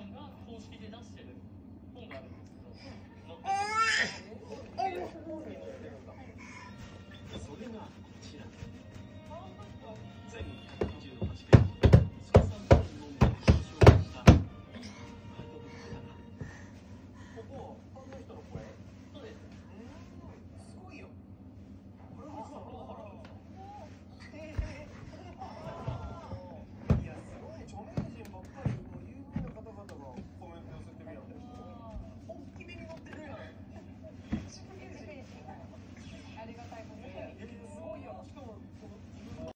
んが公式で出してる本があるんです